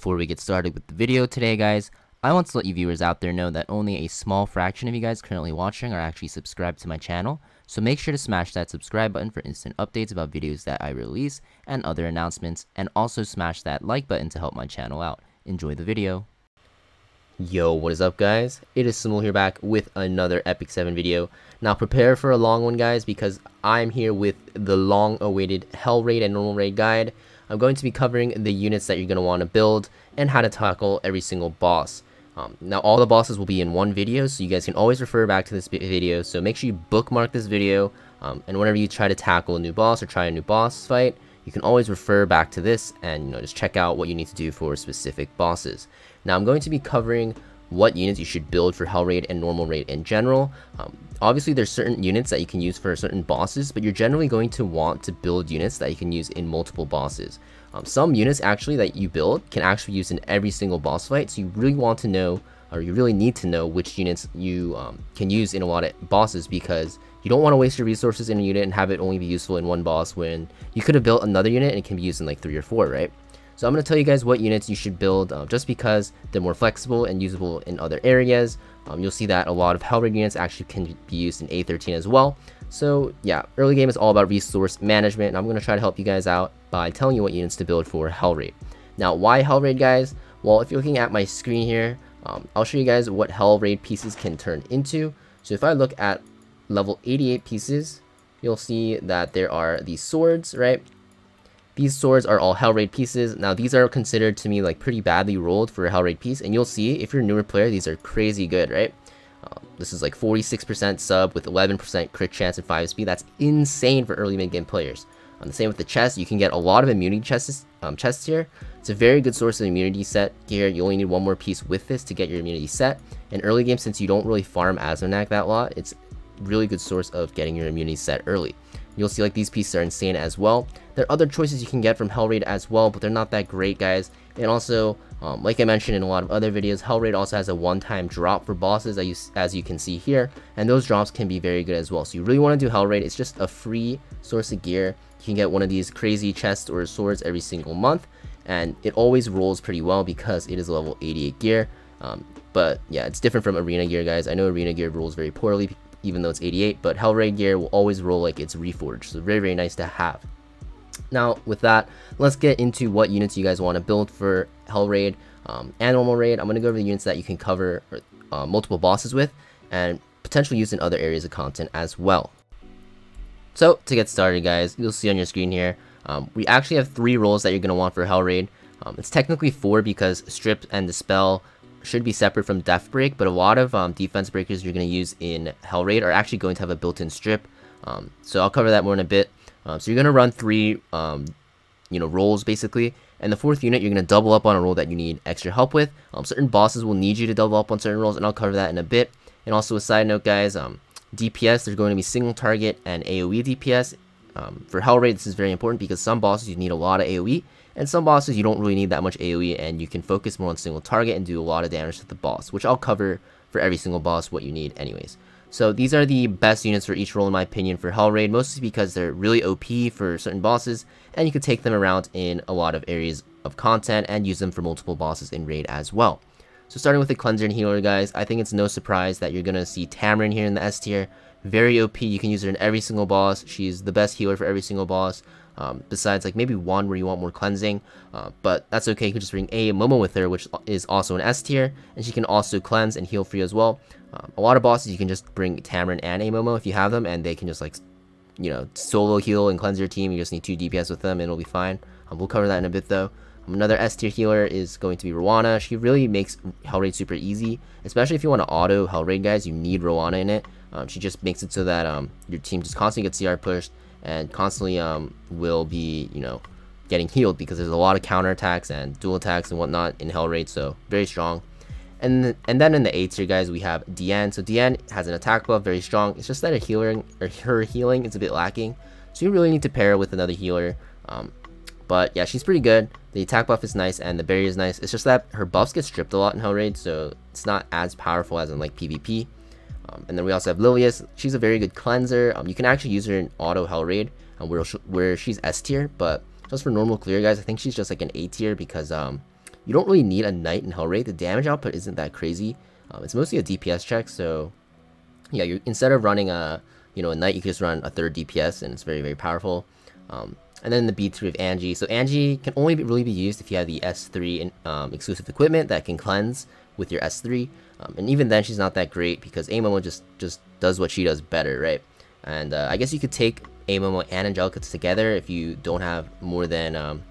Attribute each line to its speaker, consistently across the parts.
Speaker 1: before we get started with the video today, guys, I want to let you viewers out there know that only a small fraction of you guys currently watching are actually subscribed to my channel, so make sure to smash that subscribe button for instant updates about videos that I release and other announcements, and also smash that like button to help my channel out. Enjoy the video. Yo, what is up guys? It is Samool here back with another Epic 7 video. Now prepare for a long one guys because I'm here with the long awaited Hell Raid and Normal Raid guide. I'm going to be covering the units that you're going to want to build and how to tackle every single boss. Um, now all the bosses will be in one video, so you guys can always refer back to this video, so make sure you bookmark this video, um, and whenever you try to tackle a new boss or try a new boss fight, you can always refer back to this and you know just check out what you need to do for specific bosses. Now I'm going to be covering what units you should build for Hell Raid and Normal Raid in general. Um, obviously, there's certain units that you can use for certain bosses, but you're generally going to want to build units that you can use in multiple bosses. Um, some units actually that you build can actually use in every single boss fight, so you really want to know, or you really need to know which units you um, can use in a lot of bosses because you don't want to waste your resources in a unit and have it only be useful in one boss when you could have built another unit and it can be used in like three or four, right? So I'm going to tell you guys what units you should build uh, just because they're more flexible and usable in other areas. Um, you'll see that a lot of Hell Raid units actually can be used in A13 as well. So yeah, early game is all about resource management and I'm going to try to help you guys out by telling you what units to build for Hell Raid. Now why Hell Raid guys? Well if you're looking at my screen here, um, I'll show you guys what Hell Raid pieces can turn into. So if I look at level 88 pieces, you'll see that there are these swords, right? These swords are all Hell Raid pieces. Now, these are considered to me like pretty badly rolled for a Hell Raid piece, and you'll see if you're a newer player, these are crazy good, right? Um, this is like 46% sub with 11% crit chance and 5 speed. That's insane for early mid game players. Um, the same with the chest, you can get a lot of immunity chests, um, chests here. It's a very good source of immunity set here. You only need one more piece with this to get your immunity set. In early game, since you don't really farm Azimanak that lot, it's really good source of getting your immunity set early. You'll see like these pieces are insane as well. There are other choices you can get from Hell Raid as well, but they're not that great, guys. And also, um, like I mentioned in a lot of other videos, Hell Raid also has a one-time drop for bosses, as you, as you can see here, and those drops can be very good as well. So you really want to do Hell Raid. It's just a free source of gear. You can get one of these crazy chests or swords every single month, and it always rolls pretty well because it is level 88 gear. Um, but yeah, it's different from Arena gear, guys. I know Arena gear rolls very poorly even though it's 88, but Hell Raid gear will always roll like it's reforged, so very, very nice to have. Now, with that, let's get into what units you guys want to build for Hell Raid um, and Normal Raid. I'm going to go over the units that you can cover uh, multiple bosses with, and potentially use in other areas of content as well. So, to get started guys, you'll see on your screen here, um, we actually have three roles that you're going to want for Hell Raid. Um, it's technically four because Strip and Dispel should be separate from Death Break, but a lot of um, defense breakers you're going to use in Hell Raid are actually going to have a built-in strip. Um, so I'll cover that more in a bit. Um, so you're going to run three, um, you know, roles basically. And the fourth unit, you're going to double up on a role that you need extra help with. Um, certain bosses will need you to double up on certain roles, and I'll cover that in a bit. And also a side note, guys, um, DPS, there's going to be single target and AoE DPS. for Hell Raid, this is very important because some bosses you need a lot of AoE, and some bosses you don't really need that much AoE and you can focus more on single target and do a lot of damage to the boss, which I'll cover for every single boss what you need anyways. So these are the best units for each role in my opinion for Hell Raid, mostly because they're really OP for certain bosses, and you can take them around in a lot of areas of content and use them for multiple bosses in Raid as well. So starting with the Cleanser and Healer guys, I think it's no surprise that you're going to see Tamarin here in the S tier. Very OP, you can use her in every single boss, she's the best healer for every single boss. Um, besides like maybe one where you want more cleansing, uh, but that's okay. You can just bring a Momo with her, which is also an S tier, and she can also cleanse and heal for you as well. Um, a lot of bosses you can just bring Tamarin and a Momo if you have them, and they can just like, you know, solo heal and cleanse your team. You just need two DPS with them, and it'll be fine. Um, we'll cover that in a bit though. Um, another S tier healer is going to be Roana. She really makes Hell Raid super easy, especially if you want to auto Hell Raid guys. You need Roana in it. Um, she just makes it so that um, your team just constantly gets CR pushed and constantly um, will be, you know, getting healed because there's a lot of counter attacks and dual attacks and whatnot in Hell Raid, so very strong. And and then in the A tier guys we have Diane. So Diane has an attack buff, very strong. It's just that her healing or her healing is a bit lacking. So you really need to pair with another healer. Um, but yeah, she's pretty good. The attack buff is nice and the barrier is nice. It's just that her buffs get stripped a lot in Hell Raid, so it's not as powerful as in like PvP. Um, and then we also have Lilias. She's a very good cleanser. Um, you can actually use her in auto Hell Raid, um, where, where she's S tier, but just for normal clear guys, I think she's just like an A tier because um, you don't really need a Knight in Hell Raid. The damage output isn't that crazy. Um, it's mostly a DPS check, so yeah, you instead of running a you know a Knight, you can just run a third DPS, and it's very very powerful. And then the B3 of Angie. So Angie can only be, really be used if you have the S3 in, exclusive equipment that can cleanse with your S3. Um, and even then, she's not that great because Amomo just just does what she does better, right? And uh, I guess you could take Amomo and Angelica together if you don't have more than um,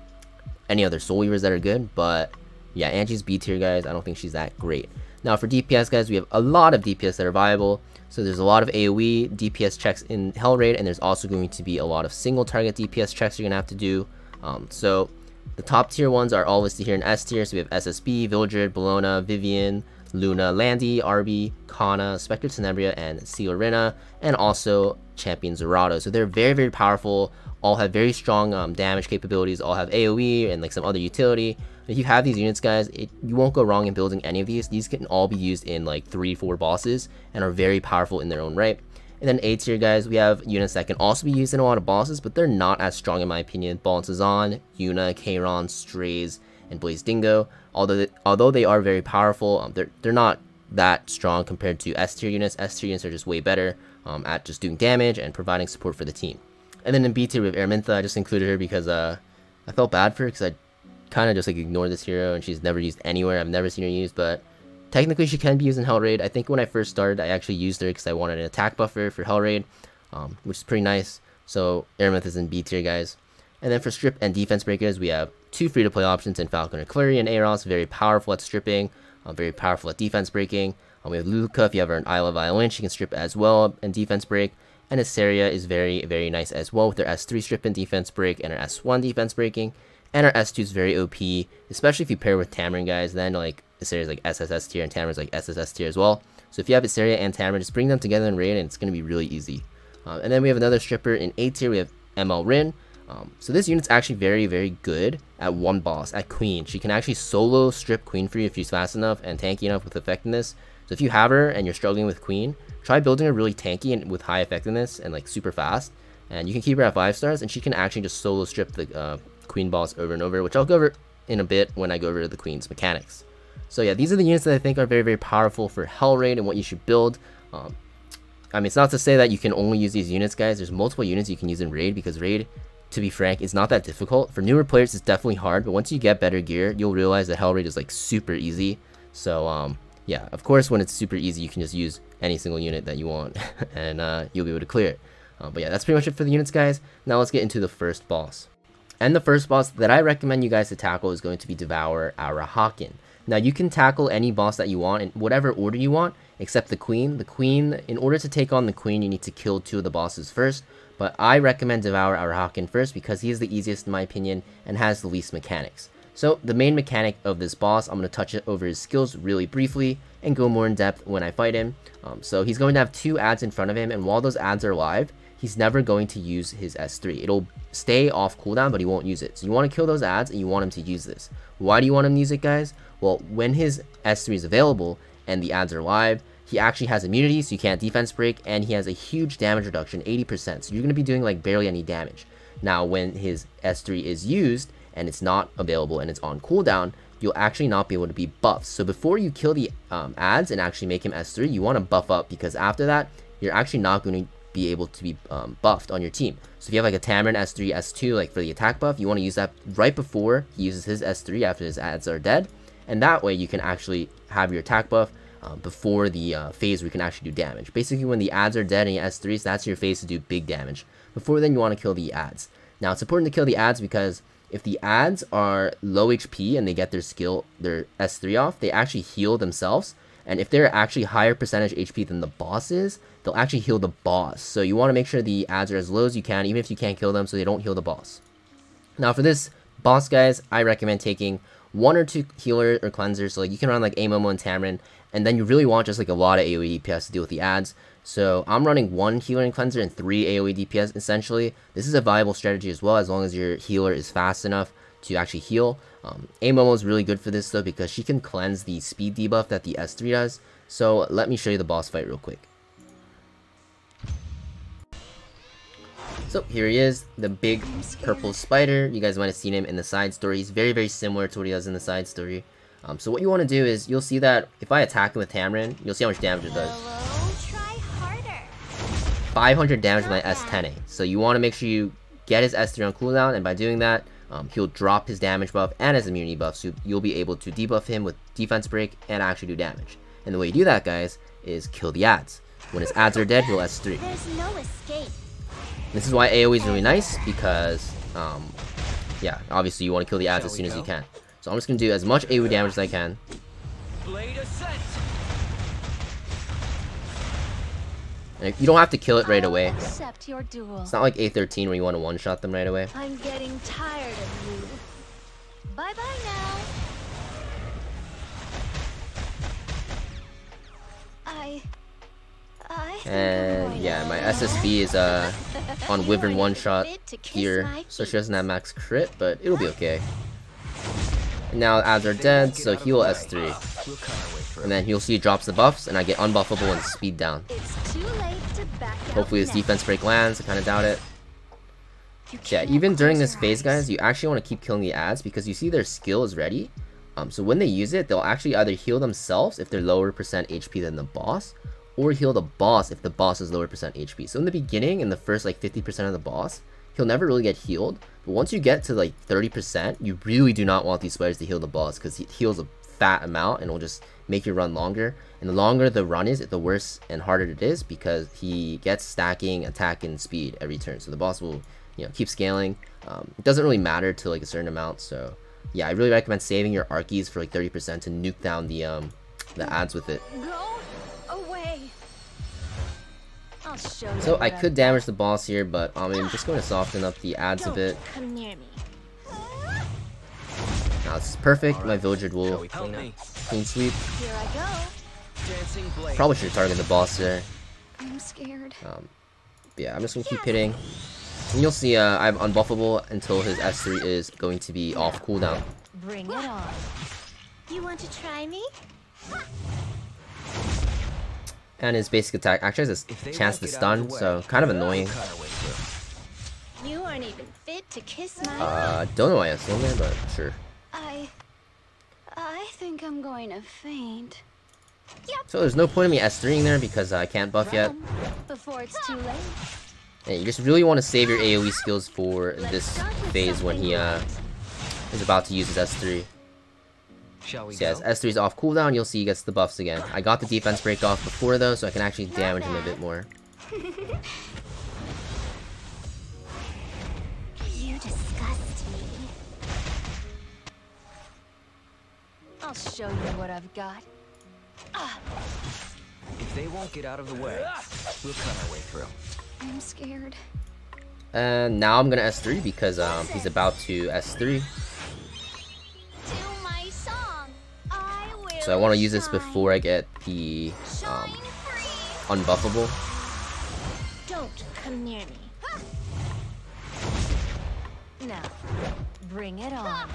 Speaker 1: any other Soul Weavers that are good. But yeah, Angie's B tier, guys. I don't think she's that great. Now for DPS, guys, we have a lot of DPS that are viable. So there's a lot of AoE DPS checks in Hell Raid, and there's also going to be a lot of single target DPS checks you're going to have to do. Um, so the top tier ones are all listed here in S tier. So we have SSB, Vildred, Bellona, Vivian, Luna, Landy, Arby, Kana, Spectre Tenebria, and Ciorina, and also Champion Zerato. So they're very, very powerful, all have very strong um, damage capabilities, all have AoE and like some other utility. If you have these units, guys, it, you won't go wrong in building any of these. These can all be used in like 3, 4 bosses and are very powerful in their own right. And then A tier, guys, we have units that can also be used in a lot of bosses, but they're not as strong in my opinion. Baltazan, Yuna, Kayron, Straze, and Blaze Dingo. Although they, although they are very powerful, um, they're, they're not that strong compared to S tier units. S tier units are just way better um, at just doing damage and providing support for the team. And then in B tier we have Araminta. I just included her because uh, I felt bad for her because I kind of just like ignored this hero and she's never used anywhere. I've never seen her used, but technically she can be used in Hellraid. I think when I first started, I actually used her because I wanted an attack buffer for Hellraid, um, which is pretty nice. So Aramith is in B tier, guys. And then for strip and defense breakers, we have two free-to-play options in Falconer Kluri and Aros, very powerful at stripping, um, very powerful at defense breaking. Um, we have Luca, if you have an Isle of Violin, she can strip as well and defense break. And Asaria is very, very nice as well with her S3 strip and defense break and her S1 defense breaking. And our S2 is very OP, especially if you pair with Tamarin guys, then like Asaria is like SSS tier and Tamarin is like SSS tier as well. So if you have Asaria and Tamarin, just bring them together in raid and it's going to be really easy. Um, and then we have another stripper in A tier, we have ML Rin. Um, so this unit's actually very, very good at one boss, at Queen. She can actually solo strip Queen for you if she's fast enough and tanky enough with effectiveness. So if you have her and you're struggling with Queen, try building her really tanky and with high effectiveness and like super fast. And you can keep her at 5 stars and she can actually just solo strip the uh, queen boss over and over, which I'll go over in a bit when I go over the queen's mechanics. So yeah, these are the units that I think are very, very powerful for Hell Raid and what you should build. Um, I mean, it's not to say that you can only use these units, guys. There's multiple units you can use in Raid because Raid, to be frank, it's not that difficult. For newer players, it's definitely hard, but once you get better gear, you'll realize that Hell Raid is like super easy. So um, yeah, of course, when it's super easy, you can just use any single unit that you want and uh, you'll be able to clear it. Uh, but yeah, that's pretty much it for the units, guys. Now let's get into the first boss. And the first boss that I recommend you guys to tackle is going to be Devour Arahakan. Now you can tackle any boss that you want in whatever order you want, except the queen. The queen, in order to take on the queen, you need to kill two of the bosses first. But I recommend Devour Arahakan first because he is the easiest in my opinion and has the least mechanics. So the main mechanic of this boss, I'm going to touch it over his skills really briefly and go more in depth when I fight him. Um, so he's going to have two ads in front of him and while those ads are live, he's never going to use his S3. It'll stay off cooldown, but he won't use it. So you want to kill those ads and you want him to use this. Why do you want him to use it, guys? Well, when his S3 is available and the ads are live, he actually has immunity, so you can't defense break, and he has a huge damage reduction, 80%. So you're going to be doing like barely any damage. Now, when his S3 is used and it's not available and it's on cooldown, you'll actually not be able to be buffed. So before you kill the um, ads and actually make him S3, you want to buff up because after that, you're actually not going to be able to be um, buffed on your team. So if you have like a Tamarin S3, S2, like for the attack buff, you want to use that right before he uses his S3 after his ads are dead. And that way you can actually have your attack buff uh, before the uh, phase where you can actually do damage. Basically when the ads are dead and you S3s, that's your phase to do big damage. Before then you want to kill the ads. Now it's important to kill the ads because if the ads are low HP and they get their skill, their S3 off, they actually heal themselves. And if they're actually higher percentage HP than the boss is, they'll actually heal the boss. So you want to make sure the ads are as low as you can, even if you can't kill them, so they don't heal the boss. Now for this boss, guys, I recommend taking one or two healer or cleansers. So like you can run like Amomo and Tamarin, and then you really want just like a lot of AoE DPS to deal with the ads. So I'm running one healer and cleanser and three AoE DPS essentially. This is a viable strategy as well, as long as your healer is fast enough to actually heal. Um, Amomo is really good for this though because she can cleanse the speed debuff that the S3 does. So let me show you the boss fight real quick. So here he is, the big purple spider. You guys might have seen him in the side story. He's very, very similar to what he does in the side story. Um, so what you want to do is, you'll see that if I attack him with Tamarin, you'll see how much damage it does. 500 damage with my S10A. So you want to make sure you get his S3 on cooldown, and by doing that, um, he'll drop his damage buff and his immunity buff, so you'll be able to debuff him with defense break and actually do damage. And the way you do that, guys, is kill the ads. When his ads are dead, he'll S3.
Speaker 2: There's no escape.
Speaker 1: This is why AoE is really nice, because, um, yeah, obviously you want to kill the ads as soon as you can. So I'm just going to do as much AoE damage as I can. And you don't have to kill it right away.
Speaker 2: Accept your duel.
Speaker 1: It's not like A13 where you want to one-shot them right away.
Speaker 2: I'm getting tired of you. Bye bye now. I. I.
Speaker 1: And yeah, my SSB is uh on Wyvern one shot
Speaker 2: fit
Speaker 1: here, so she doesn't have max crit, but it'll be okay. And now ads are dead, so he will S3.
Speaker 3: We'll cut our way through.
Speaker 1: And then you'll see drops the buffs, and I get unbuffable and speed down.
Speaker 2: It's too late to back out
Speaker 1: Hopefully his defense break lands, I kinda doubt it. Yeah, even during this phase, guys, you actually want to keep killing the ads because you see their skill is ready. Um, so when they use it, they'll actually either heal themselves if they're lower percent HP than the boss, or heal the boss if the boss is lower percent HP. So in the beginning, in the first like 50% of the boss, he'll never really get healed. But once you get to like 30%, you really do not want these spiders to heal the boss because he heals a fat amount and will just make your run longer. And the longer the run is, the worse and harder it is because he gets stacking, attack, and speed every turn. So the boss will, you know, keep scaling. Um, it doesn't really matter to like a certain amount. So yeah, I really recommend saving your Arkies for like 30% to nuke down the um the ads with it.
Speaker 2: Go
Speaker 1: So I could damage the boss here, but um, I'm just going to soften up the ads a bit.
Speaker 2: Come near me.
Speaker 1: Now this is perfect. My villager
Speaker 3: Shall
Speaker 1: will
Speaker 3: we
Speaker 1: clean sweep.
Speaker 2: Here I
Speaker 3: Dancing blade.
Speaker 1: Probably should target the boss there.
Speaker 2: I'm scared.
Speaker 1: Um, but yeah, I'm just gonna keep hitting. And you'll see uh, I'm unbuffable until his S3 is going to be off cooldown.
Speaker 2: Bring it on.
Speaker 4: You want to try me?
Speaker 1: And his basic attack actually has a chance to
Speaker 3: won't get out of
Speaker 1: stun,
Speaker 3: way,
Speaker 1: so kind of annoying.
Speaker 3: cut our way through.
Speaker 4: You aren't even fit to kiss my.
Speaker 1: Uh, don't know why it's on there, but sure.
Speaker 2: I. I think I'm going to faint.
Speaker 1: So there's no point in me S3ing there because I can't buff yet.
Speaker 2: Before it's too late.
Speaker 1: And you just really want to save your AoE skills for this phase when he uh, is about to use his S3.
Speaker 3: Shall we
Speaker 1: So yeah,
Speaker 3: go?
Speaker 1: S3 is off cooldown, you'll see he gets the buffs again. I got the defense break off before though, so I can actually damage him a bit more.
Speaker 4: You disgust me.
Speaker 2: I'll show you what I've got.
Speaker 3: If they won't get out of the way, we'll cut our way through.
Speaker 2: I'm scared.
Speaker 1: And now I'm gonna S3 because um, he's about to S3. So I want to use this before I get the um, unbuffable.
Speaker 4: Don't come near me.
Speaker 2: Now, bring it on.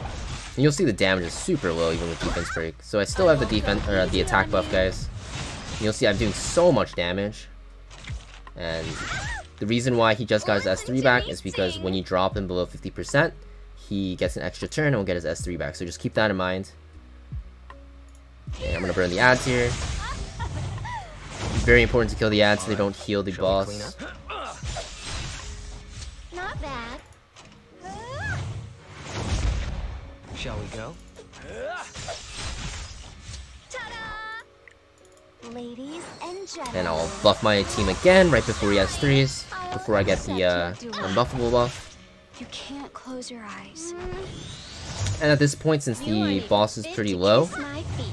Speaker 1: And you'll see the damage is super low even with defense break. So I still have the defense or the attack buff, guys. And you'll see I'm doing so much damage. And the reason why he just got his S3 back is because when you drop him below 50%, he gets an extra turn and will get his S3 back. So just keep that in mind. Okay, I'm gonna burn the ads here. Very important to kill the ads so they don't heal the
Speaker 3: Shall
Speaker 1: boss.
Speaker 4: Not bad.
Speaker 3: Shall we go?
Speaker 2: Ladies and gentlemen.
Speaker 1: And I'll buff my team again right before he has threes. Before I get the uh, unbuffable buff.
Speaker 2: You can't close your eyes.
Speaker 1: And at this point, since the boss is pretty low,
Speaker 4: my feet.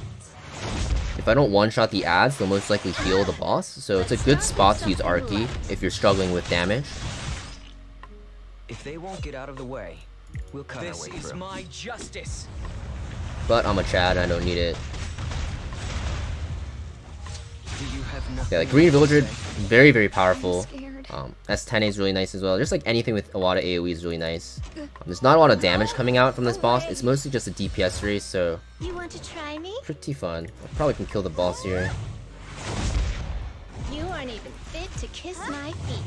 Speaker 1: If I don't one-shot the ads, they'll most likely heal the boss. So it's a good spot to use Arky if you're struggling with damage.
Speaker 3: If they won't get out of the way, we'll cut
Speaker 5: This
Speaker 3: our way
Speaker 5: is
Speaker 3: through.
Speaker 5: my justice.
Speaker 1: But I'm a Chad, I don't need it.
Speaker 3: Do you have
Speaker 1: Yeah, like Green Villager,
Speaker 3: say?
Speaker 1: very, very
Speaker 2: I'm
Speaker 1: powerful.
Speaker 2: Scared.
Speaker 1: Um, S10A is really nice as well. Just like anything with a lot of AoE is really nice. Um, there's not a lot of damage coming out from this boss. It's mostly just a DPS race, so
Speaker 4: You want to try me?
Speaker 1: pretty fun. I probably can kill the boss here.
Speaker 4: You aren't even fit to kiss my feet.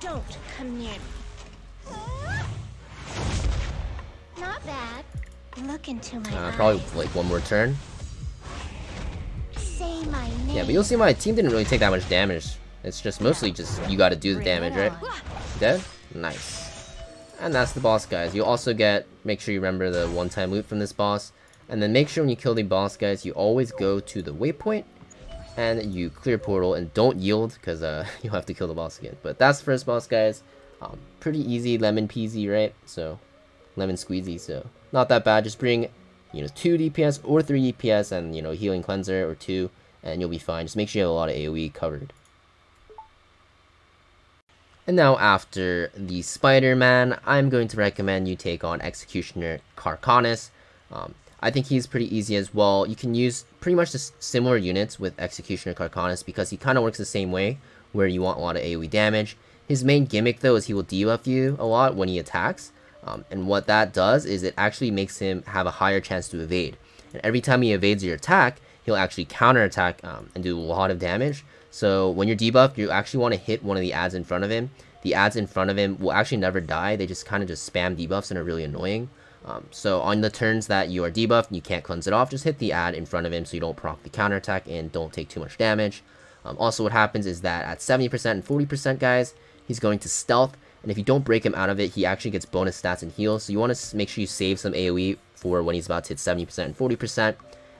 Speaker 4: Don't come near me. Not bad. Look into my
Speaker 1: Uh,
Speaker 4: eyes.
Speaker 1: probably like one more turn.
Speaker 4: Say my name.
Speaker 1: Yeah, but you'll see my team didn't really take that much damage. It's just mostly just you gotta do the damage, right? Dead? Nice. And that's the boss, guys. You'll also get, make sure you remember the one-time loot from this boss. And then make sure when you kill the boss, guys, you always go to the waypoint and you clear portal and don't yield because uh, you'll have to kill the boss again. But that's the first boss, guys. Um, pretty easy, lemon peasy, right? So, lemon squeezy, so not that bad. Just bring, you know, 2 DPS or 3 DPS and, you know, healing cleanser or 2 and you'll be fine. Just make sure you have a lot of AoE covered. And now after the Spider-Man, I'm going to recommend you take on Executioner Karkanis. Um, I think he's pretty easy as well. You can use pretty much the similar units with Executioner Karkanis because he kind of works the same way, where you want a lot of AoE damage. His main gimmick though is he will debuff you a lot when he attacks, um, and what that does is it actually makes him have a higher chance to evade. And every time he evades your attack, he'll actually counterattack um, and do a lot of damage. So when you're debuffed, you actually want to hit one of the ads in front of him. The ads in front of him will actually never die. They just kind of just spam debuffs and are really annoying. Um, so on the turns that you are debuffed and you can't cleanse it off, just hit the ad in front of him so you don't proc the counterattack and don't take too much damage. Um, also what happens is that at 70% and 40% guys, he's going to stealth. And if you don't break him out of it, he actually gets bonus stats and heals. So you want to make sure you save some AoE for when he's about to hit 70% and 40%.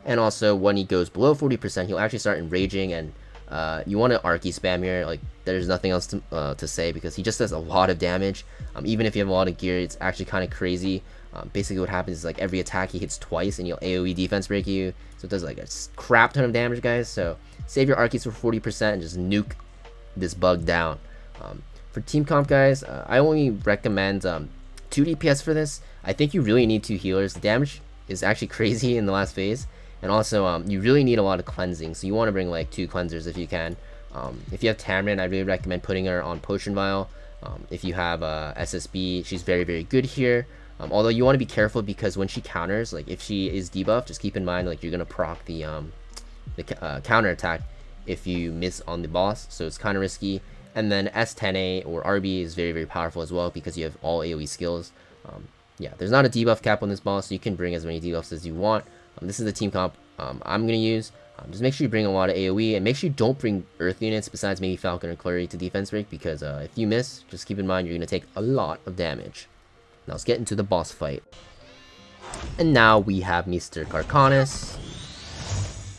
Speaker 1: And also when he goes below 40%, he'll actually start enraging and uh, you want to Arky spam here, like there's nothing else to, uh, to say because he just does a lot of damage. Um, even if you have a lot of gear, it's actually kind of crazy. Um, basically what happens is like every attack he hits twice and you'll AoE defense break you. So it does like a crap ton of damage guys. So save your Arkies for 40% and just nuke this bug down. Um, for team comp guys, uh, I only recommend um, 2 DPS for this. I think you really need 2 healers. The damage is actually crazy in the last phase. And also, um, you really need a lot of cleansing, so you want to bring like 2 cleansers if you can. Um, if you have Tamron, I really recommend putting her on Potion Vial. Um, if you have uh, SSB, she's very, very good here. Um, although you want to be careful because when she counters, like if she is debuffed, just keep in mind like you're gonna proc the um, the uh, counter attack if you miss on the boss, so it's kind of risky. And then S10A or Arby is very very powerful as well because you have all AOE skills. Um, yeah, there's not a debuff cap on this boss, so you can bring as many debuffs as you want. Um, this is the team comp um, I'm gonna use. Um, just make sure you bring a lot of AOE and make sure you don't bring Earth units besides maybe Falcon or Kluri to defense break because uh, if you miss, just keep in mind you're gonna take a lot of damage. Now let's get into the boss fight. And now we have Mr. Karkanis.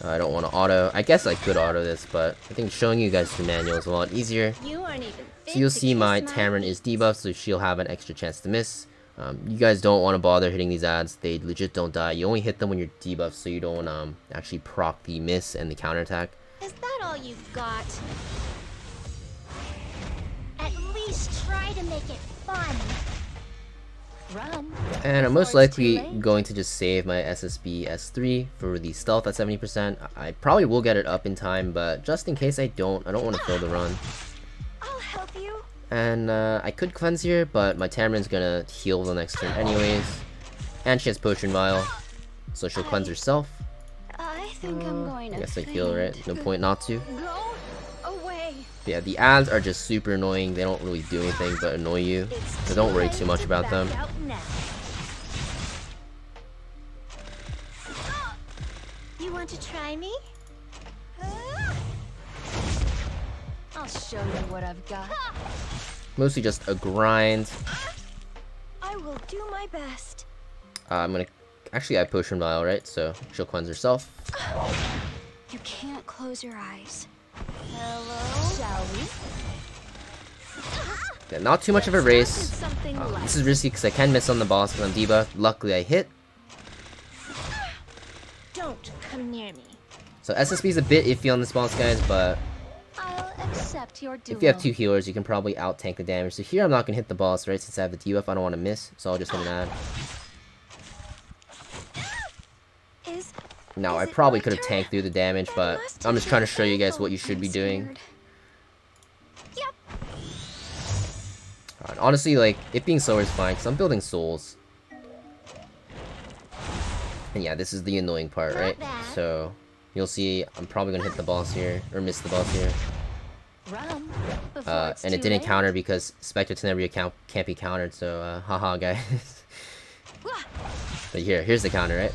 Speaker 1: Uh, I don't want to auto. I guess I could auto this, but I think showing you guys the manual is a lot easier.
Speaker 4: You aren't even
Speaker 1: So you'll see my Tamron is debuffed, so she'll have an extra chance to miss. Um, you guys don't want to bother hitting these ads. They legit don't die. You only hit them when you're debuffed, so you don't um, actually proc the miss and the counterattack.
Speaker 4: Is that all you've got? At least try to make it fun.
Speaker 2: Run.
Speaker 1: And I'm most
Speaker 2: Before it's too
Speaker 1: likely going to just save my SSB S3 for the stealth at 70%. I I probably will get it up in time, but just in case I don't, I don't want to fill the run.
Speaker 2: I'll help you.
Speaker 1: And uh, I could cleanse here, but my Tamron's gonna heal the next turn anyways. And she has Potion Vial, so she'll cleanse herself.
Speaker 2: I think I'm
Speaker 1: Uh,
Speaker 2: going to
Speaker 1: I guess I heal, right? No point not to.
Speaker 2: Go away.
Speaker 1: Yeah, the ads are just super annoying. They don't really do anything but annoy you. So don't worry too much about them.
Speaker 4: You want to try me?
Speaker 2: I'll show you what I've got.
Speaker 1: Mostly just a grind.
Speaker 2: I will do my best.
Speaker 1: Uh, I'm gonna... Actually, I have Potion Vial, right? So she'll cleanse herself.
Speaker 2: You can't close your eyes.
Speaker 4: Hello?
Speaker 2: Shall we?
Speaker 1: Yeah, not too much of a race.
Speaker 4: Something
Speaker 1: Um, this is risky because I can miss on the boss because I'm debuffed. Luckily, I hit.
Speaker 4: Don't come near me.
Speaker 1: So SSB is a bit iffy on this boss, guys, but
Speaker 2: I'll accept your duel.
Speaker 1: if you have two healers, you can probably out-tank the damage. So here I'm not going to hit the boss, right? Since I have the DUF, I don't want to miss. So I'll just hit an ad.
Speaker 2: Is
Speaker 1: Now,
Speaker 2: Is
Speaker 1: I probably could have tanked through the damage, but I'm just trying to show you guys what you should be doing.
Speaker 2: Yep.
Speaker 1: Honestly, like, it being slower is fine, because I'm building souls. And yeah, this is the annoying part, right? So, you'll see I'm probably going to hit the boss here, or miss the boss here. Uh, and it didn't
Speaker 4: late.
Speaker 1: counter because Spectre Tenebria can't, can't be countered, so uh, haha guys. but here, here's the counter, right?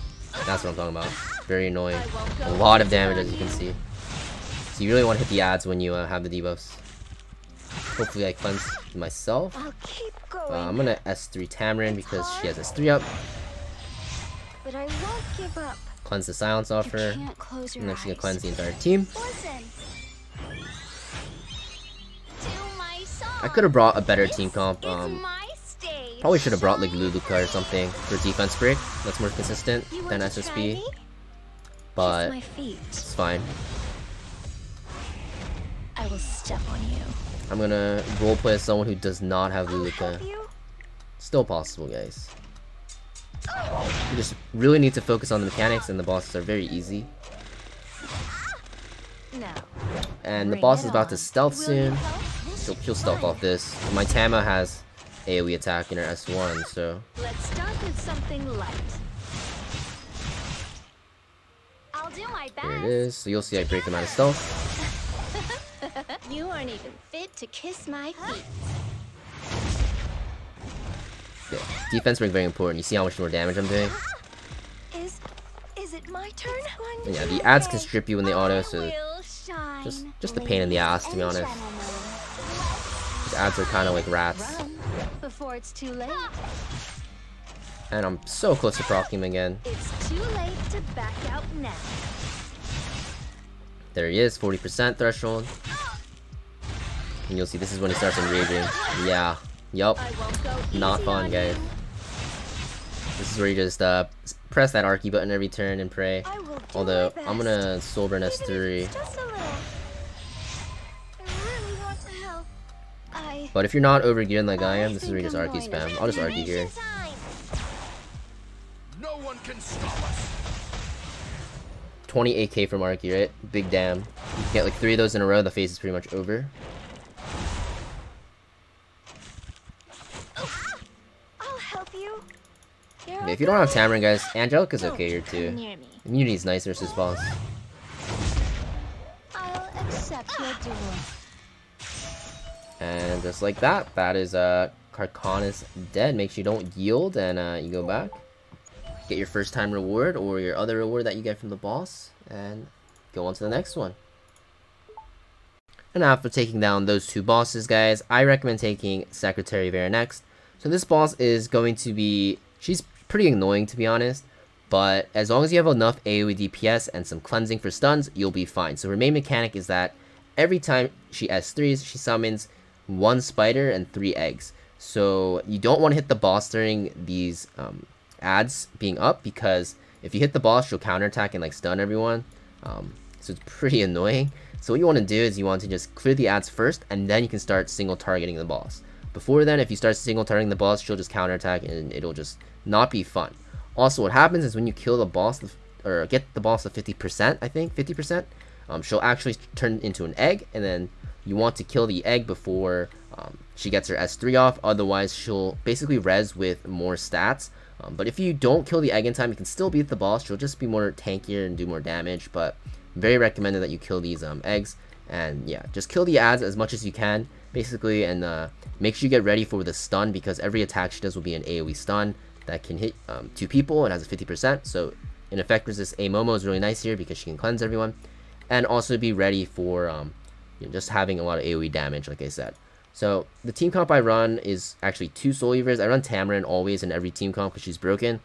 Speaker 1: That's what I'm talking about. Very annoying. A lot of damage as you can see. So you really want to hit the ads when you uh, have the debuffs. Hopefully I cleanse myself.
Speaker 4: I'll keep going.
Speaker 1: Uh, I'm gonna S3 Tamarin because she has S3 up.
Speaker 4: but I won't give up.
Speaker 1: Cleanse the silence off her.
Speaker 2: can't close your
Speaker 1: And then she's gonna cleanse the entire team.
Speaker 4: Listen. To my song.
Speaker 1: I could have brought a better team comp. Um, probably should have brought like Luluca or something for defense break. That's more consistent than
Speaker 4: want to try
Speaker 1: SSB. But
Speaker 2: my feet.
Speaker 1: it's fine.
Speaker 2: I will step on you.
Speaker 1: I'm gonna roleplay as someone who does not have
Speaker 4: Luluca.
Speaker 1: Still possible, guys. You just really need to focus on the mechanics, and the bosses are very easy. And the boss is about to stealth soon.
Speaker 4: you help? This
Speaker 1: She'll, she'll stealth off this. My Tama has AoE attack in her S1, so
Speaker 4: Let's start with something light. I'll do my best.
Speaker 1: here it is. So you'll see I break them out of stealth.
Speaker 4: You aren't even fit to kiss my feet.
Speaker 1: Yeah. Defense ring very important. You see how much more damage I'm doing?
Speaker 4: Is is it my turn?
Speaker 1: And yeah, the ads can strip you when they auto, so just just a pain in the ass to be honest. These ads are kind of like rats.
Speaker 4: Before it's too late.
Speaker 1: And I'm so close to proccing him again.
Speaker 4: It's too late to back out now.
Speaker 1: There he is, 40% threshold. And you'll see this is when he starts enraging. Yeah. Yup.
Speaker 4: Won't go easy
Speaker 1: Not fun,
Speaker 4: on
Speaker 1: guys. This is where you just uh, press that Arky button every turn and pray.
Speaker 4: I will do
Speaker 1: Although, I'm gonna Soulburn
Speaker 4: Even
Speaker 1: S3.
Speaker 4: it's just a little. I really want to help.
Speaker 2: I.
Speaker 1: But if you're not over overgeared like I
Speaker 2: I
Speaker 1: am, this is where you just
Speaker 2: I'm
Speaker 1: Arky spam. I'll just Arky here.
Speaker 5: No one can stop us.
Speaker 1: 28k from Arky, right? Big damn. You get like three of those in a row, the phase is pretty much over.
Speaker 4: I'll help you.
Speaker 1: Yeah, if you don't have. Tamarin, guys, Angelica's okay here too. Immunity's nice versus boss.
Speaker 4: I'll accept your duel.
Speaker 1: And just like that, that is uh Karkanis dead. Make sure you don't yield and uh, you go back. Get your first time reward or your other reward that you get from the boss and go on to the next one. And after taking down those two bosses, guys, I recommend taking Secretary Vera next. So this boss is going to be, she's pretty annoying to be honest, but as long as you have enough AoE DPS and some cleansing for stuns, you'll be fine. So her main mechanic is that every time she S3s, she summons one spider and three eggs. So you don't want to hit the boss during these um, ads being up because if you hit the boss, she'll counterattack and like stun everyone. Um, so it's pretty annoying. So what you want to do is you want to just clear the ads first and then you can start single targeting the boss. Before then, if you start single targeting the boss, she'll just counterattack and it'll just not be fun. Also, what happens is when you kill the boss, or get the boss to 50%, I think, 50%, um, she'll actually turn into an egg, and then you want to kill the egg before um, she gets her S3 off, otherwise she'll basically res with more stats. Um, but if you don't kill the egg in time, you can still beat the boss, she'll just be more tankier and do more damage, but very recommended that you kill these um, eggs, and yeah, just kill the ads as much as you can, basically, and uh, make sure you get ready for the stun, because every attack she does will be an AoE stun that can hit um, two people and has a 50%, so in effect resist A Momo is really nice here because she can cleanse everyone, and also be ready for um, you know, just having a lot of AoE damage, like I said. So the team comp I run is actually two Soul Weavers. I run Tamarin always in every team comp because she's broken.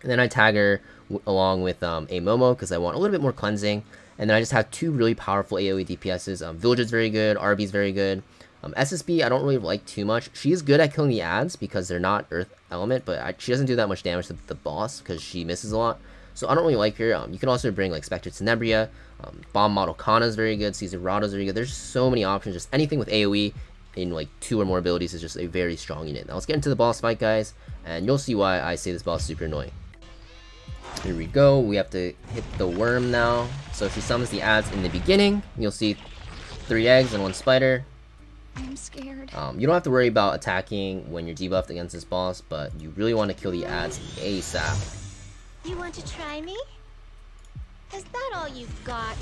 Speaker 1: And then I tag her along with um, a Momo because I want a little bit more cleansing. And then I just have two really powerful AoE DPSs. Um, Villager's very good, Arby's very good. Um, SSB I don't really like too much. She is good at killing the ads because they're not Earth Element, but I, she doesn't do that much damage to the boss because she misses a lot. So I don't really like her. Um, you can also bring like Spectre Tenebria. Um, Bomb Model Kana is very good. C. Zerato's very good. There's so many options. Just anything with AoE in like two or more abilities is just a very strong unit. Now let's get into the boss fight, guys, and you'll see why I say this boss is super annoying. Here we go. We have to hit the worm now. So she summons the ads in the beginning. You'll see three eggs and one spider.
Speaker 2: I'm scared.
Speaker 1: Um, you don't have to worry about attacking when you're debuffed against this boss, but you really want to kill the ads ASAP.
Speaker 4: You want to try me? Is that all you've got?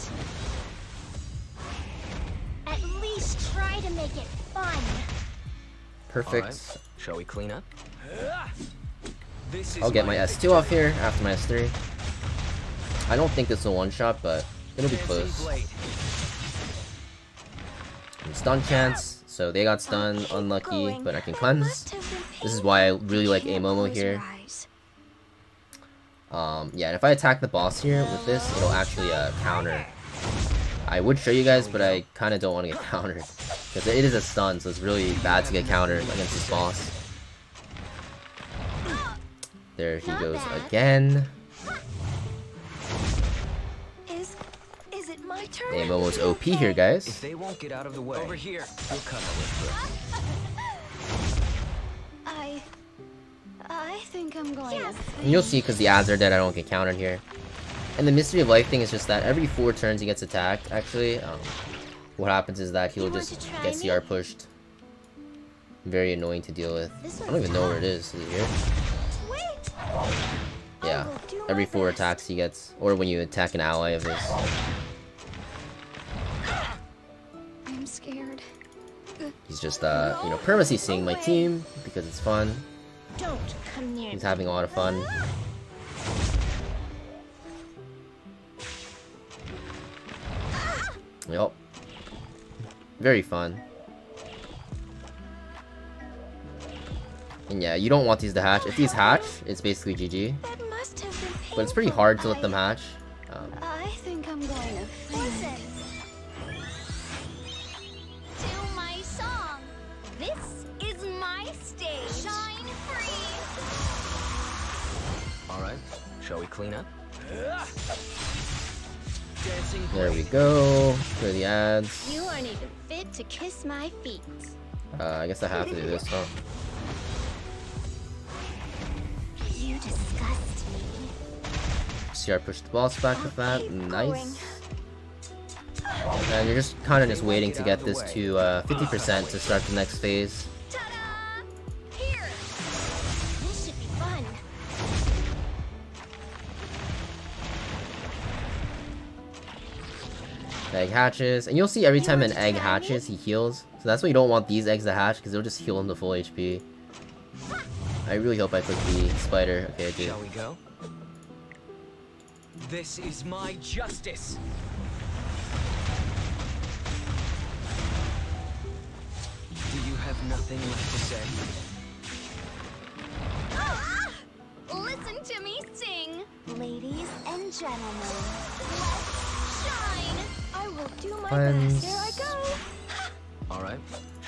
Speaker 4: At least least try to make it fun.
Speaker 1: Perfect.
Speaker 3: Alright, shall we clean up? This is
Speaker 1: I'll get my
Speaker 3: epic
Speaker 1: S2 off here after my S3. I don't think this will one-shot, but it'll be close. Stun chance, so they got stunned, unlucky, but I can cleanse.
Speaker 4: must have been
Speaker 1: This is why I really like Amomo here. Um, yeah, and if I attack the boss here with this, it'll actually uh, counter. I would show you guys, but I kind of don't want to get countered. Because it is a stun, so it's really bad to get countered against this boss. There he goes again.
Speaker 4: Is it my
Speaker 1: OP here,
Speaker 3: If
Speaker 1: guys.
Speaker 3: they won't get out of the way, over here, we'll cut our way.
Speaker 2: I. I think I'm going
Speaker 4: Yes.
Speaker 1: And you'll see, because the ads are dead, I don't get countered here. And the Mystery of Life thing is just that every four turns he gets attacked, actually. Um, what happens is that he'll just get
Speaker 4: me?
Speaker 1: CR pushed. Very annoying to deal with. I don't even know
Speaker 4: one's
Speaker 1: where it is. Is it here?
Speaker 4: Wait.
Speaker 1: Yeah.
Speaker 4: will do my
Speaker 1: Every four
Speaker 4: best.
Speaker 1: attacks he gets. Or when you attack an ally of his.
Speaker 2: Scared.
Speaker 1: He's just, uh, you know, permacy seeing my team because it's fun.
Speaker 4: Don't come near
Speaker 1: He's having a lot of fun. Yup. Very fun. And yeah, you don't want these to hatch. If these hatch, it's basically GG.
Speaker 4: That must have been painful.
Speaker 1: But it's pretty hard to let them hatch. Um,
Speaker 2: I think I'm going to
Speaker 4: Listen.
Speaker 2: faint.
Speaker 4: To This is my stage. Shine free.
Speaker 3: Alright, shall we clean up?
Speaker 1: There we go. Clear the ads.
Speaker 4: You aren't even fit to kiss my feet.
Speaker 1: Uh, I guess I have to do this, huh?
Speaker 4: You disgust me.
Speaker 1: CR pushed the boss back with that.
Speaker 4: Keep
Speaker 1: Nice. And you're just kind of just waiting to get this to uh, 50% to start the next phase. Egg hatches, and you'll see every time an egg hatches, he heals. So that's why you don't want these eggs to hatch, because they'll just heal him to full HP. I really hope I click the spider. Okay, I.
Speaker 3: Shall we go? This is my justice. Have nothing left to say?
Speaker 4: Ah! Listen to me sing. Ladies and gentlemen, let's shine. I will do my
Speaker 1: Cleanse.
Speaker 4: best. Here I go.
Speaker 3: Alright.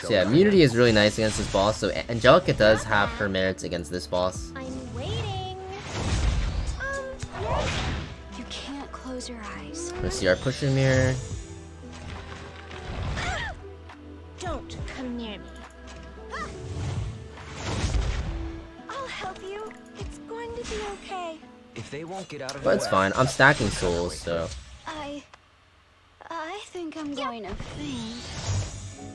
Speaker 1: So yeah, immunity is really nice against this boss, so Angelica does have her merits against this boss.
Speaker 4: I'm waiting. Um,
Speaker 2: You can't close your eyes.
Speaker 1: Let's see our pusher mirror. But
Speaker 3: the
Speaker 1: it's
Speaker 3: way,
Speaker 1: fine, I'm stacking souls, so...
Speaker 2: I. I think I'm going to faint.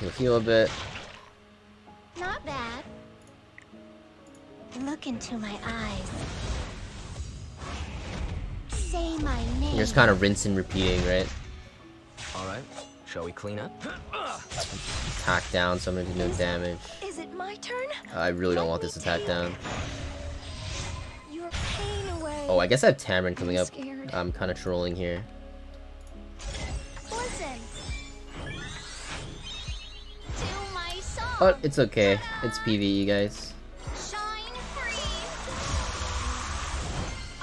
Speaker 1: He'll heal a bit.
Speaker 4: Not bad. Look into my eyes. Say my name.
Speaker 1: You're just kind of rinsing, repeating, right?
Speaker 3: Alright. Shall we clean up?
Speaker 1: Attack down, so I'm gonna do no damage.
Speaker 4: Is it my turn?
Speaker 1: I really don't want this attack down.
Speaker 4: Your pain away.
Speaker 1: Oh, I guess I have Tamron coming up. I'm kind of trolling here.
Speaker 4: Listen. To my song.
Speaker 1: But it's okay. It's PvE, guys.
Speaker 4: Shine free.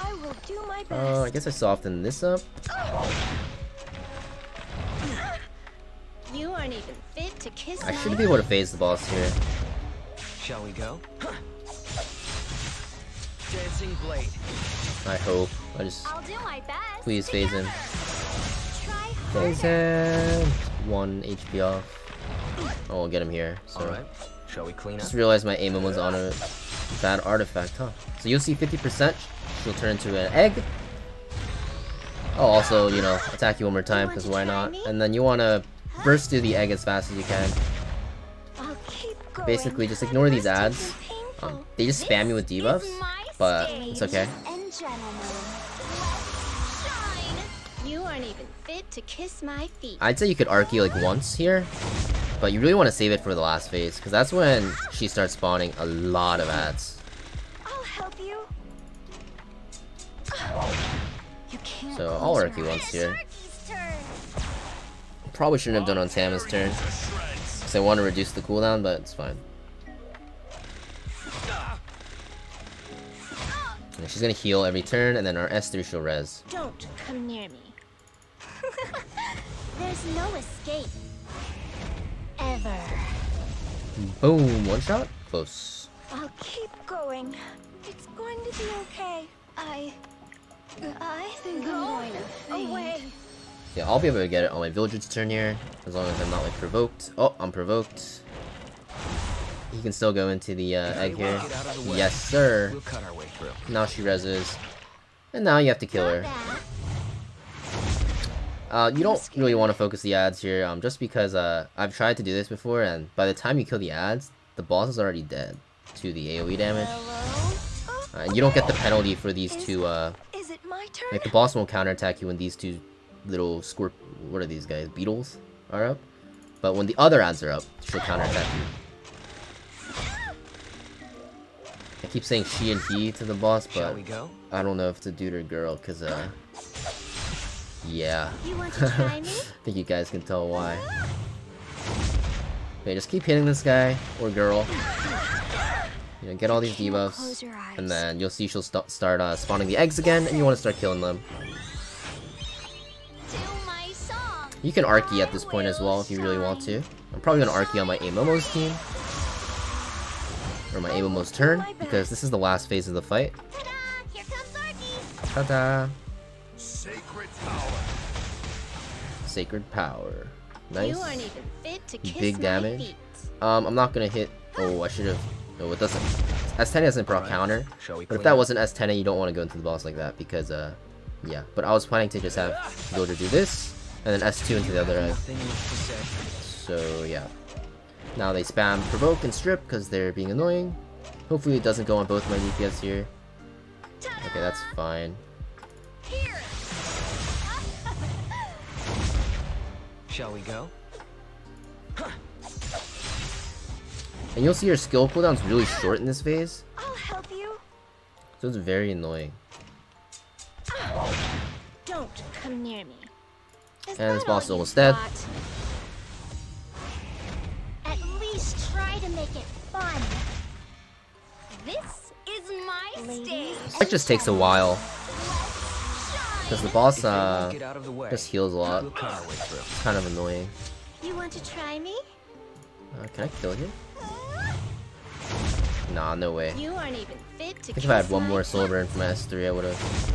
Speaker 4: I will do my best.
Speaker 1: Oh, I guess I softened this up. Oh.
Speaker 4: You aren't even fit to kiss
Speaker 1: I should be able to phase the boss here.
Speaker 3: Shall we go? Dancing blade.
Speaker 1: I hope. I just...
Speaker 4: I'll do my best.
Speaker 1: Please phase him.
Speaker 4: Try
Speaker 1: Phase him! One HP off. Oh, we'll get him here. So.
Speaker 3: Alright. Shall we clean up?
Speaker 1: Just realized my aim was on a bad artifact, huh? So you'll see 50%, she'll turn into an egg. I'll also, you know, attack you one more time, because why not? And then you want to burst through the egg as fast as you can.
Speaker 4: I'll keep going.
Speaker 1: Basically, just ignore these ads. Um, they just spam you with debuffs, but it's okay.
Speaker 4: And gentlemen, let's shine. You aren't aren't even fit to kiss my feet.
Speaker 1: I'd say you could Arky like once here, but you really want to save it for the last phase, because that's when she starts spawning a lot of ads.
Speaker 4: I'll help you. You.
Speaker 1: So I'll Arky once here.
Speaker 4: Sharky's turn.
Speaker 1: Probably shouldn't have done on Tama's turn, because I want to reduce the cooldown, but it's fine. And she's gonna heal every turn, and then our S3 she'll res.
Speaker 4: Don't come near me. There's no escape. Ever.
Speaker 1: Boom, one shot? Close.
Speaker 4: I'll keep going. It's going to be okay.
Speaker 2: I. I think I'm going to faint.
Speaker 4: Away.
Speaker 1: Yeah, I'll be able to get it on my villager's turn here, as long as I'm not like provoked. Oh, I'm provoked. He can still go into the uh, egg here.
Speaker 3: won't get out of the way,
Speaker 1: Yes, sir.
Speaker 3: We'll cut our way through.
Speaker 1: Now she reses. And now you have to kill her. Uh, you don't really want to focus the ads here, um, just because uh, I've tried to do this before, and by the time you kill the ads, the boss is already dead to the AoE damage. Uh, and you don't get the penalty for these two, uh,
Speaker 4: Is it my turn?
Speaker 1: like the boss won't counterattack you when these two little scorp- what are these guys, beetles are up. But when the other ads are up, she'll counterattack you. I keep saying she and he to the boss, but
Speaker 3: we go?
Speaker 1: I don't know if it's a dude or girl, cause uh, yeah.
Speaker 4: You want to try me?
Speaker 1: I think you guys can tell why. Okay, just keep hitting this guy or girl. You know, get all these debuffs,
Speaker 4: close your eyes.
Speaker 1: and then you'll see she'll st start uh, spawning the eggs again, and you want to start killing them.
Speaker 4: To my song.
Speaker 1: You can Arky at this point as well if you really want to. I'm probably gonna Arky on my Amomo's team. Or my Amomo's turn, because this is the last phase of the fight.
Speaker 4: Ta-da! Here comes Arky.
Speaker 1: Ta-da!
Speaker 5: Sacred power.
Speaker 1: Sacred Power. Nice.
Speaker 4: You aren't even fit to kiss
Speaker 1: Big damage. Um, I'm not gonna hit... Oh, I should've... No, it doesn't... S10 doesn't proc
Speaker 3: Alright,
Speaker 1: counter. But if that wasn't S10, you don't want to go into the boss like that, because, uh... Yeah, but I was planning to just have Villager do this, and then S2 into the other egg.
Speaker 3: Nothing left to say.
Speaker 1: So yeah. Now they spam provoke and strip because they're being annoying. Hopefully it doesn't go on both my DPS here. Okay, that's fine.
Speaker 3: Shall we go?
Speaker 1: And you'll see your skill cooldown's really short in this phase,
Speaker 4: I'll help you.
Speaker 1: so it's very annoying.
Speaker 4: Don't come near me. Is
Speaker 1: And this boss is
Speaker 4: all
Speaker 1: almost dead.
Speaker 4: At least try to make it fun. This is my stage.
Speaker 1: It just takes a while, because the boss
Speaker 3: If they won't
Speaker 1: uh,
Speaker 3: get out of the way,
Speaker 1: just heals a lot.
Speaker 3: we'll cut our way through.
Speaker 1: It's kind of annoying.
Speaker 4: You want to try me?
Speaker 1: Uh, can I kill you? Nah, no way.
Speaker 4: You aren't even fit to
Speaker 1: I think if I had one more
Speaker 4: feet.
Speaker 1: soul burn from my S3, I would've.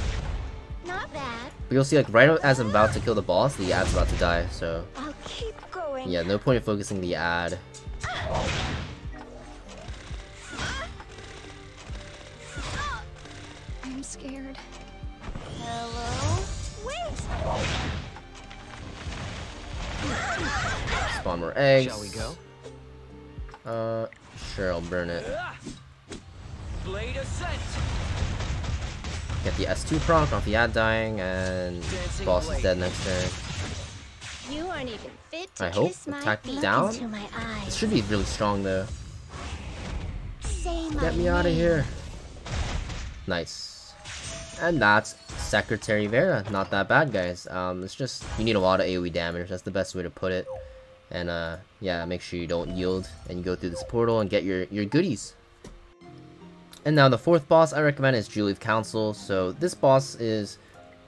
Speaker 4: Not bad.
Speaker 1: But you'll see, like, right as I'm about to kill the boss, the ad's about to die, so...
Speaker 4: I'll keep going.
Speaker 1: Yeah, no point in focusing the ad.
Speaker 2: I'm scared.
Speaker 4: Hello? Wait.
Speaker 1: Spawn more eggs.
Speaker 3: Shall we go?
Speaker 1: Uh, sure, I'll burn it.
Speaker 3: Blade ascent.
Speaker 1: Get the S2 proc off the ad dying, and
Speaker 3: Dancing
Speaker 1: boss is dead next turn.
Speaker 4: You aren't even fit to
Speaker 1: I hope.
Speaker 4: kiss my
Speaker 1: Attack down?
Speaker 4: My eyes.
Speaker 1: This should be really strong though.
Speaker 4: Say
Speaker 1: Get me out of here. Nice. And that's Secretary Vera. Not that bad, guys. Um, it's just you need a lot of AoE damage. That's the best way to put it. And uh, yeah, make sure you don't yield and you go through this portal and get your your goodies. And now the fourth boss I recommend is Juleeve Council. So this boss is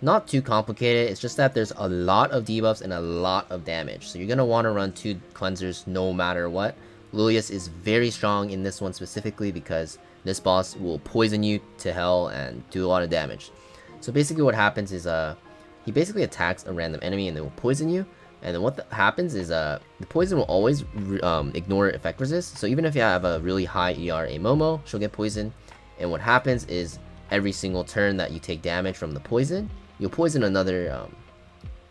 Speaker 1: not too complicated. It's just that there's a lot of debuffs and a lot of damage. So you're gonna want to run two cleansers no matter what. Lilias is very strong in this one specifically because this boss will poison you to hell and do a lot of damage. So basically what happens is uh he basically attacks a random enemy and they will poison you. And then what the, happens is uh the poison will always um, ignore effect resist. So even if you have a really high ER a Momo, she'll get poisoned. And what happens is every single turn that you take damage from the poison, you'll poison another um,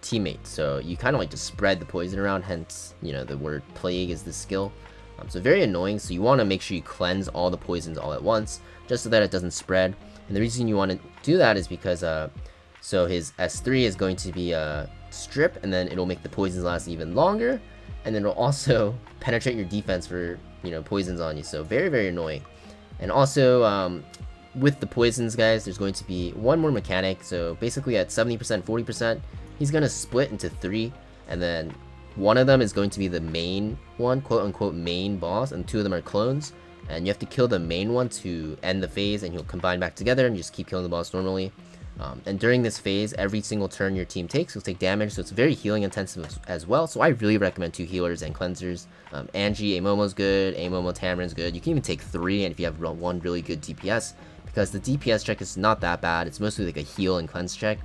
Speaker 1: teammate. So you kind of like to spread the poison around. Hence, you know the word plague is the skill. Um, so very annoying. So you want to make sure you cleanse all the poisons all at once, just so that it doesn't spread. And the reason you want to do that is because uh, so his S3 is going to be uh, strip, and then it'll make the poisons last even longer, and then it'll also penetrate your defense for you know poisons on you. So very very annoying. And also um, with the poisons, guys, there's going to be one more mechanic. So basically at 70%, 40%, he's gonna split into three, and then one of them is going to be the main one, quote unquote main boss, and two of them are clones. And you have to kill the main one to end the phase, and he'll combine back together and just keep killing the boss normally. Um, and during this phase, every single turn your team takes will take damage, so it's very healing intensive as, as well. So I really recommend two healers and cleansers. Um, Angie, Amomo's good, Amomo Tamarin's good. You can even take three, and if you have one really good DPS, because the DPS check is not that bad. It's mostly like a heal and cleanse check.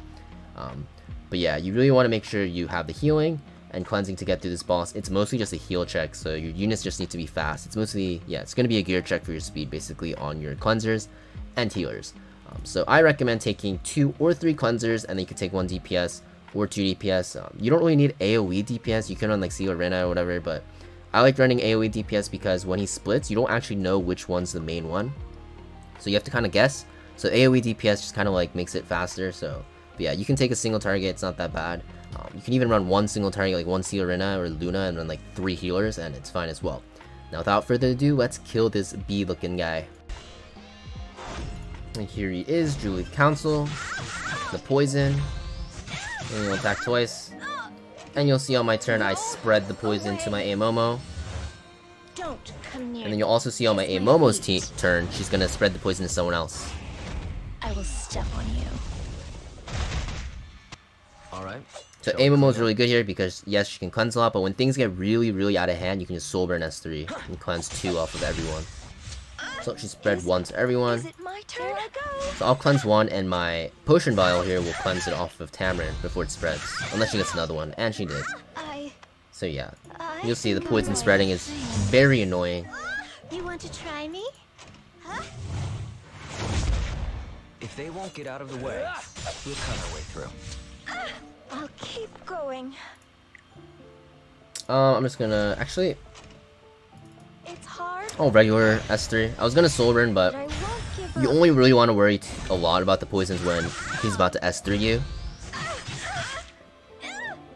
Speaker 1: Um, but yeah, you really want to make sure you have the healing and cleansing to get through this boss. It's mostly just a heal check, so your units just need to be fast. It's mostly, yeah, it's going to be a gear check for your speed basically on your cleansers and healers. Um, so I recommend taking two or three cleansers, and then you can take one DPS or two DPS. Um, you don't really need AoE DPS. You can run like Seal Rena or whatever, but I like running AoE DPS because when he splits, you don't actually know which one's the main one. So you have to kind of guess. So AoE DPS just kind of like makes it faster. So yeah, you can take a single target. It's not that bad. Um, you can even run one single target, like one Rena or Luna, and run like three healers, and it's fine as well. Now, without further ado, let's kill this bee-looking guy. And here he is, Juleeve Council, the poison, and you'll attack twice. And you'll see on my turn, I spread the poison to my Amomo. And then you'll also see on my Amomo's turn, she's gonna spread the poison to someone else.
Speaker 4: I will step on you.
Speaker 3: Alright.
Speaker 1: So Amomo is really good here because yes, she can cleanse a lot, but when things get really, really out of hand, you can just soul burn S3 and cleanse two off of everyone. So she spread one to everyone. So I'll cleanse one, and my potion vial here will cleanse it off of Tamarin before it spreads. Unless she gets another one, and she did. So yeah, you'll see the poison spreading is very annoying.
Speaker 4: You want to try me? Huh?
Speaker 3: If they won't get out of the way, we'll cut our way through.
Speaker 4: I'll keep going.
Speaker 1: Um, I'm just gonna actually.
Speaker 4: It's hard.
Speaker 1: Oh, regular S3. I was gonna soul burn, but you only really want to worry a lot about the poisons when he's about to S3 you.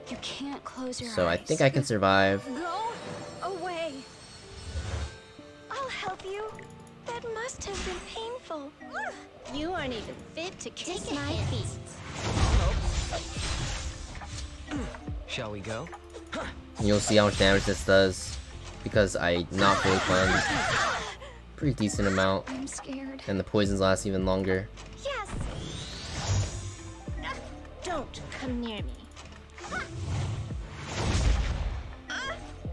Speaker 2: You can't close your
Speaker 1: so. I think I can survive.
Speaker 4: Go away. I'll help you. That must have been painful. You aren't even fit to kiss my feet.
Speaker 3: Shall we go?
Speaker 1: You'll see how much damage this does because I not fully cleansed. Pretty decent amount.
Speaker 2: I'm scared.
Speaker 1: And the poisons last even longer.
Speaker 4: Yes. Don't come near me.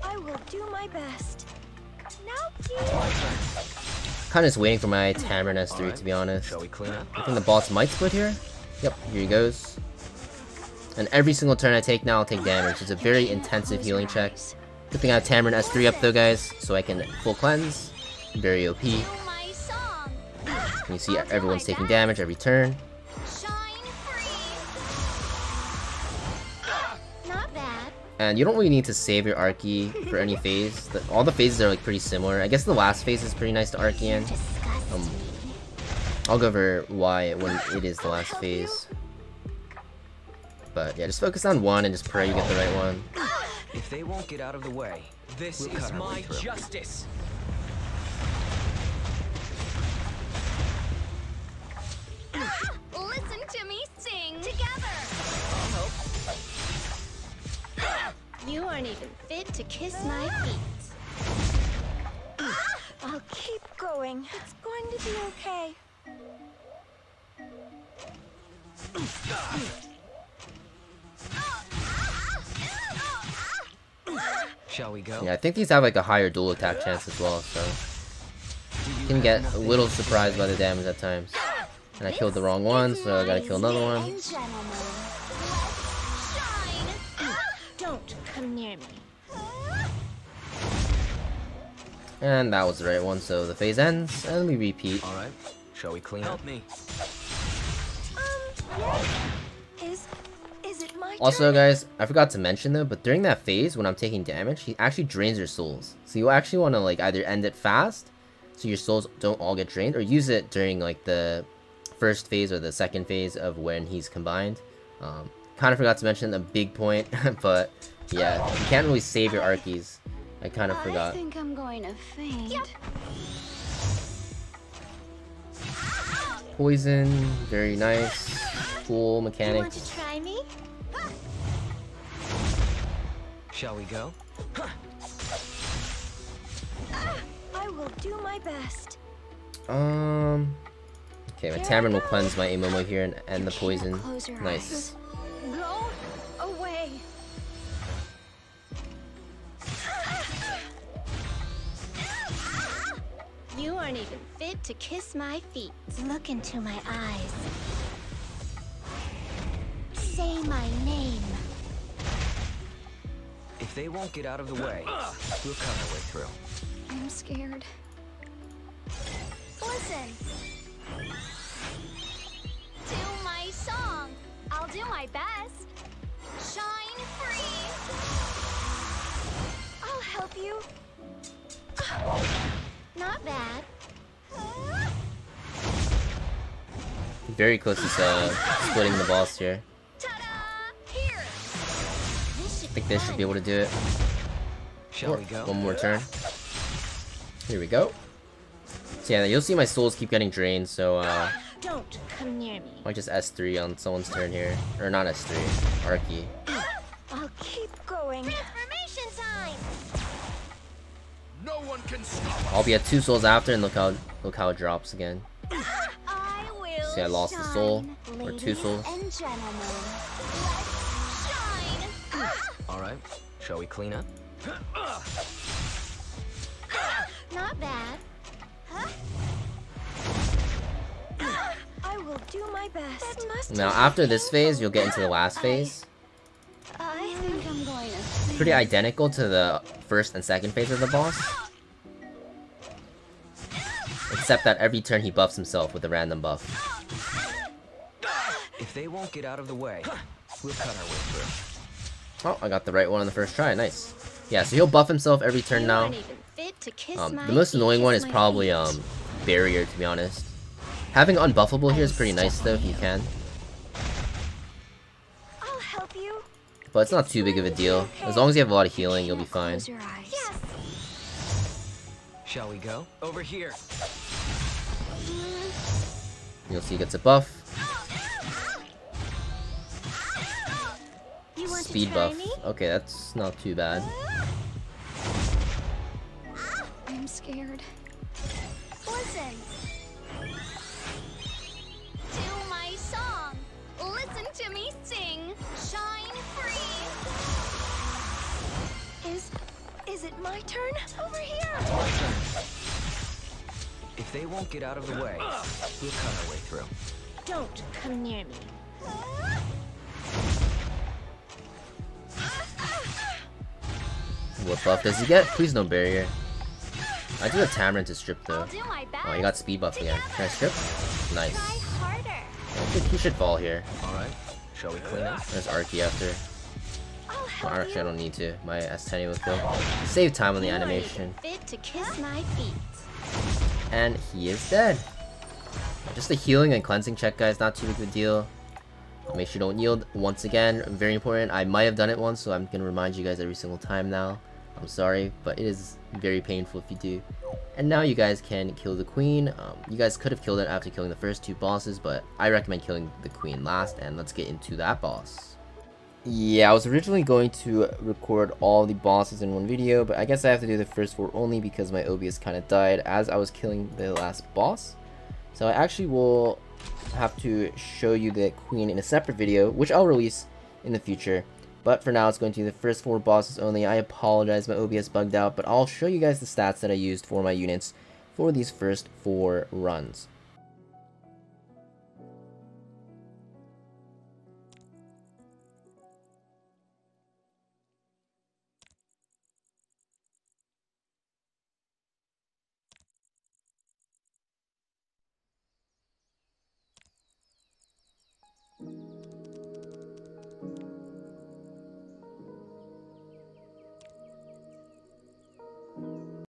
Speaker 4: I will do my best. Now, please.
Speaker 1: Kind of just waiting for my Tamarin S3
Speaker 3: Alright.
Speaker 1: to be honest.
Speaker 3: Shall we clean up?
Speaker 1: I think the boss might split here. Yep, here he goes. And every single turn I take now, I'll take damage. It's a very intensive healing check. Good thing I have Tamarin S3 up though, guys, so I can full cleanse. Very OP. You see everyone's taking damage every turn.
Speaker 4: Shine free. Not bad.
Speaker 1: And you don't really need to save your Arky for any phase. The, all the phases are like pretty similar. I guess the last phase is pretty nice to Arky in. Um. I'll go over why when it is the last phase. But yeah, just focus on one and just pray you get the right one.
Speaker 3: If they won't get out of the way,
Speaker 6: This
Speaker 3: we'll
Speaker 6: is
Speaker 3: cut our way
Speaker 6: my
Speaker 3: through.
Speaker 6: justice.
Speaker 4: Ah, listen to me sing together. You aren't even fit to kiss my ah. feet. Ah. I'll keep going. It's going to be okay.
Speaker 3: Shall we go?
Speaker 1: Yeah, I think these have like a higher dual attack chance as well, so you can get a little surprised by the damage at times. And I killed the wrong one, so I gotta kill another one.
Speaker 4: And gentlemen, let's shine. Don't come near me.
Speaker 1: And that was the right one, so the phase ends, and we repeat.
Speaker 3: Alright. Shall we clean
Speaker 6: Help
Speaker 3: up?
Speaker 6: me.
Speaker 4: Um, is is it my
Speaker 1: Also, guys, I forgot to mention though, but during that phase, when I'm taking damage, he actually drains your souls. So you actually want to like either end it fast, so your souls don't all get drained, or use it during like the first phase or the second phase of when he's combined. Um, kind of forgot to mention a big point, but yeah, you can't really save your Arkies. I kind of
Speaker 2: I
Speaker 1: forgot.
Speaker 2: think I'm going to faint.
Speaker 1: Poison, very nice. Cool
Speaker 4: You want
Speaker 1: mechanics.
Speaker 4: to try me?
Speaker 3: Shall we go?
Speaker 4: huh I will do my best.
Speaker 1: Um. Okay, my Tamarin will cleanse my Amomo here and end the poison. Nice.
Speaker 4: Go away. You aren't even fit to kiss my feet. Look into my eyes. Say my name.
Speaker 3: If they won't get out of the way, we'll cut our way through.
Speaker 2: I'm scared.
Speaker 4: Listen. Do my song. I'll do my best. Shine free. I'll help you. Not bad.
Speaker 1: Very close to uh, splitting the boss here.
Speaker 4: This should be
Speaker 1: they should be able to do it.
Speaker 3: Shall we go?
Speaker 1: One more turn. Here we go. So yeah, you'll see my souls keep getting drained, so uh,
Speaker 4: Don't come near me.
Speaker 1: I just S3 on someone's turn here. Or not S3, Arky.
Speaker 4: I'll keep going. Transformation time.
Speaker 5: No one can stop us.
Speaker 1: I'll be at two souls after, and look how look how it drops again.
Speaker 4: I will
Speaker 1: See, I lost the
Speaker 4: shine,
Speaker 1: soul, or two
Speaker 4: ladies
Speaker 1: souls.
Speaker 3: All right. Shall we clean up?
Speaker 4: Not bad. Huh? I will do my best. That must
Speaker 1: Now after this phase, you'll get into the last phase.
Speaker 2: I think I'm going to.
Speaker 1: Pretty identical to the first and second phase of the boss. Except that every turn he buffs himself with a random buff.
Speaker 3: If they won't get out of the way, we'll cut our way through.
Speaker 1: Oh, I got the right one on the first try, nice. Yeah, so he'll buff himself every turn now.
Speaker 4: aren't even fit to kiss
Speaker 1: Um, the most annoying one is probably um barrier to be honest. Having unbuffable here is pretty nice though if you can,
Speaker 4: I'll help you.
Speaker 1: but it's not too big of a deal. As long as you have a lot of healing, you'll be fine.
Speaker 2: Close your eyes.
Speaker 4: Yes.
Speaker 3: Shall we go? Over here.
Speaker 1: You'll see he gets a buff, speed buff.
Speaker 4: me?
Speaker 1: Okay, that's not too bad.
Speaker 2: I'm scared.
Speaker 4: Listen. To my song. Listen to me sing. Shine free. Is is it my turn? Over here.
Speaker 3: Our. If they won't get out of the way, we'll cut our way through.
Speaker 4: Don't come near me.
Speaker 1: What buff does he get? Please no barrier. I do a Tamarin to strip though.
Speaker 4: I'll do my best.
Speaker 1: Oh, he got speed buff again. Can I strip? Nice.
Speaker 4: Try harder.
Speaker 1: He should, he should fall here.
Speaker 3: All right. Shall we clean up?
Speaker 1: There's Arky after.
Speaker 4: I'll
Speaker 1: Oh, actually, I don't need to. My S10 will kill. Save time on the animation.
Speaker 4: even Fit to kiss my feet.
Speaker 1: And he is dead. Just a healing and cleansing check, guys. Not too big of a deal. Make sure you don't yield. Once again, very important. I might have done it once, so I'm going to remind you guys every single time now. I'm sorry, but it is very painful if you do. And now you guys can kill the queen. Um, you guys could have killed it after killing the first two bosses, but I recommend killing the queen last, and let's get into that boss. Yeah, I was originally going to record all the bosses in one video, but I guess I have to do the first four only because my OBS kind of died as I was killing the last boss. So I actually will have to show you the queen in a separate video, which I'll release in the future. But for now, it's going to be the first four bosses only. I apologize, my OBS bugged out, but I'll show you guys the stats that I used for my units for these first four runs.